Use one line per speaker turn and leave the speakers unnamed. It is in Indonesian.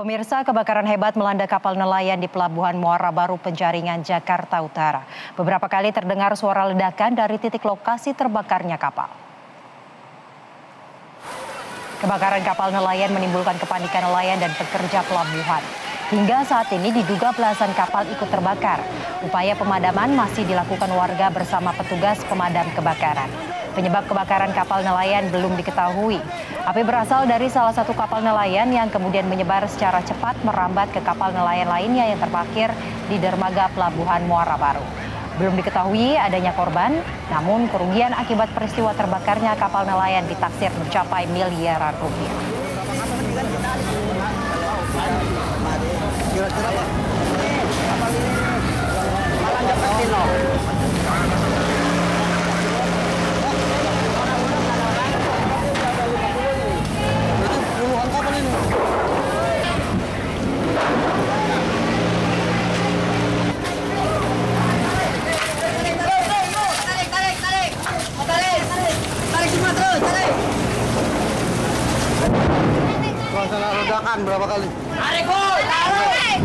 Pemirsa, kebakaran hebat melanda kapal nelayan di Pelabuhan Muara Baru Penjaringan, Jakarta Utara. Beberapa kali terdengar suara ledakan dari titik lokasi terbakarnya kapal. Kebakaran kapal nelayan menimbulkan kepanikan nelayan dan pekerja pelabuhan. Hingga saat ini diduga belasan kapal ikut terbakar. Upaya pemadaman masih dilakukan warga bersama petugas pemadam kebakaran. Penyebab kebakaran kapal nelayan belum diketahui. Api berasal dari salah satu kapal nelayan yang kemudian menyebar secara cepat merambat ke kapal nelayan lainnya yang terparkir di dermaga pelabuhan Muara Baru. Belum diketahui adanya korban, namun kerugian akibat peristiwa terbakarnya kapal nelayan ditaksir mencapai miliaran rupiah. Kira-kira Kapal ini
Suasana ledakan berapa kali?
Tarik,
ledakan.